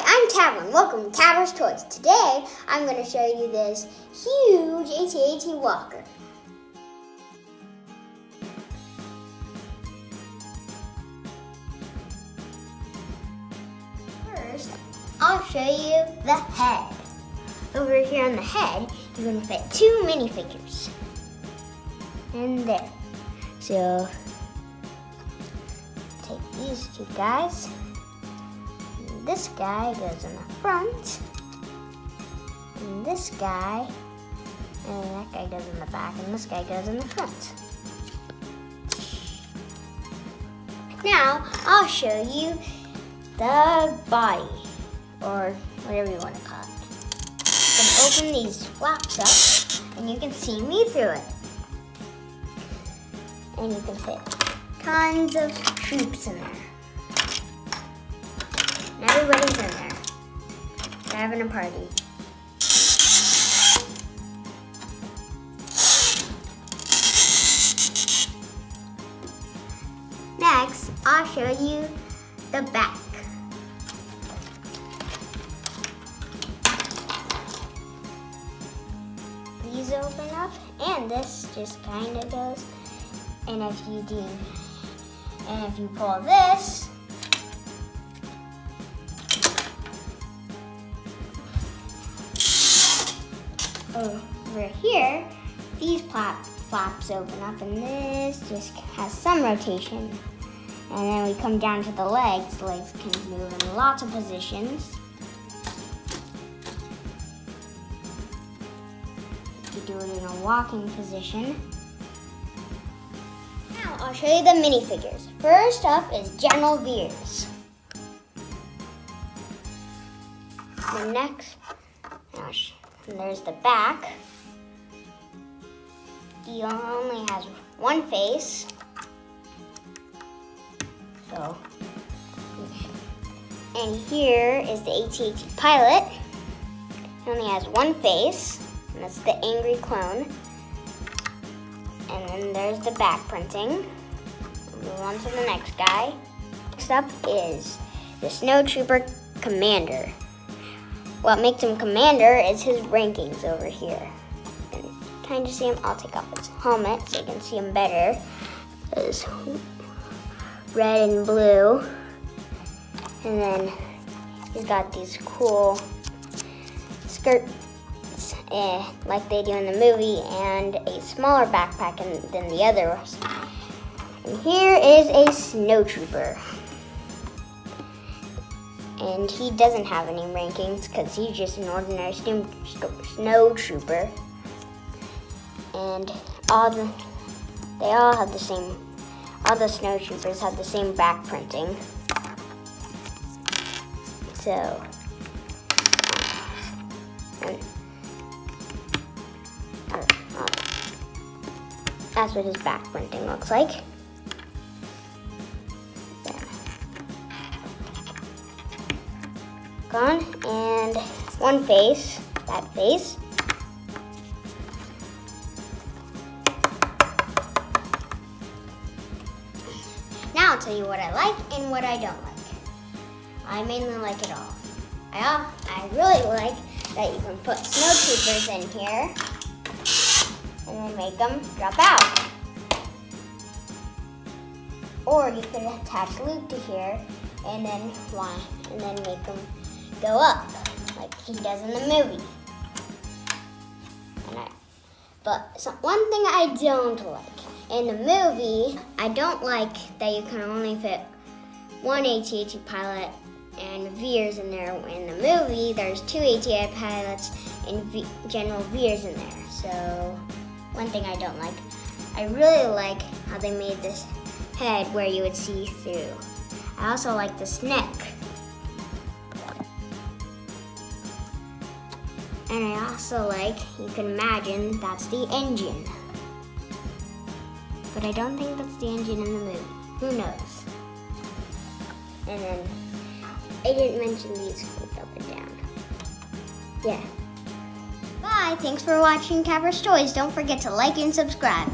Hi, I'm Tabor. Welcome to Tabor's Toys. Today, I'm going to show you this huge AT-AT walker. First, I'll show you the head. Over here on the head, you're going to fit two minifigures. And there. So, take these two guys this guy goes in the front, and this guy, and that guy goes in the back, and this guy goes in the front. Now, I'll show you the body, or whatever you want to call it. You can open these flaps up, and you can see me through it. And you can fit tons of troops in there. And everybody's in there. They're having a party. Next, I'll show you the back. These open up, and this just kind of goes. And if you do, and if you pull this, over here, these flaps open up and this just has some rotation. And then we come down to the legs. The legs can move in lots of positions. You do it in a walking position. Now I'll show you the minifigures. First up is General Veers. The next, and there's the back. He only has one face. So, and here is the AT-AT pilot. He only has one face, and that's the angry clone. And then there's the back printing. Move on to the next guy. Next up is the Snowtrooper Commander. What makes him commander is his rankings over here. And trying to see him, I'll take off his helmet so you can see him better. It's red and blue. And then he's got these cool skirts eh, like they do in the movie and a smaller backpack than the others. And here is a snowtrooper and he doesn't have any rankings because he's just an ordinary snow trooper. And all the, they all have the same, all the snow troopers have the same back printing. So, uh, uh, that's what his back printing looks like. Gone. And one face, that face. Now I'll tell you what I like and what I don't like. I mainly like it all. I, I really like that you can put snow troopers in here and then make them drop out. Or you could attach Luke to here and then why and then make them go up like he does in the movie. I, but so, one thing I don't like in the movie, I don't like that you can only fit one AT-AT pilot and Veers in there. In the movie, there's two AT-AT pilots and v General Veers in there. So one thing I don't like. I really like how they made this head where you would see through. I also like this neck. And I also like, you can imagine, that's the engine. But I don't think that's the engine in the movie. Who knows? And then, I didn't mention these flip up and down. Yeah. Bye, thanks for watching Tabor's Toys. Don't forget to like and subscribe.